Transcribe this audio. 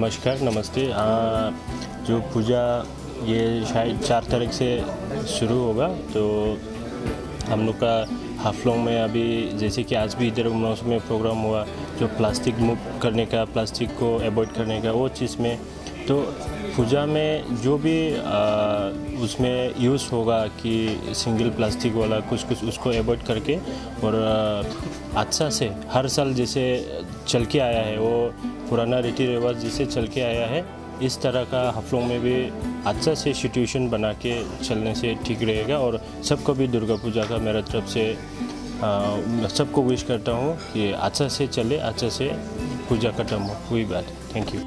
नमस्कार नमस्ते। आ, जो पूजा ये शायद चार तारीख से शुरू होगा तो हम लोग का हाफलोंग में अभी जैसे कि आज भी इधर मौसम में प्रोग्राम हुआ जो प्लास्टिक मूव करने का प्लास्टिक को अवॉइड करने का वो चीज़ में। तो पूजा में जो भी आ, उसमें यूज़ होगा कि सिंगल प्लास्टिक वाला कुछ कुछ उसको अवॉइड करके और अच्छा से, हर साल जैसे चल के आया है, वो पुराना रीति रिवाज जैसे चल के आया है, इस तरह का हफ्लों में भी अच्छा से सिचुएशन बना के चलने से ठीक रहेगा और सबको भी दुर्गा पूजा का मेरा तरफ़ से सबको विश करता हूँ कि अच्छा से चले अच्छा से पूजा खत्म हो, कोई बात थैंक यू